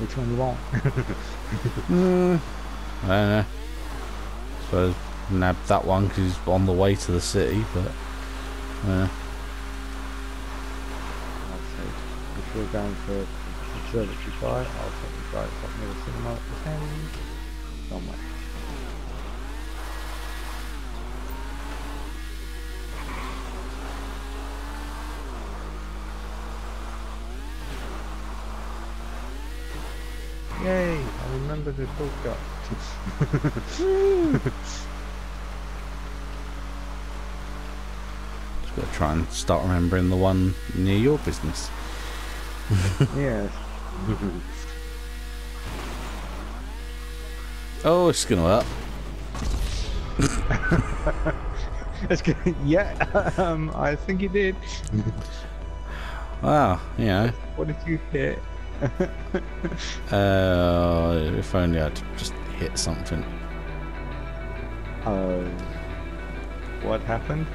Which one you want? Mm, I don't know. Suppose nab that one because he's on the way to the city, but uh, if you're going for observatory guy, I'll take the guy up near the cinema at the end. Somewhere. Yay! I remember the shortcut. just got to try and start remembering the one near your business. yes. Oh, it's gonna work. That's good. Yeah, um, I think it did. Wow, yeah. What did you hit? uh, if only I'd just hit something. Uh, what happened?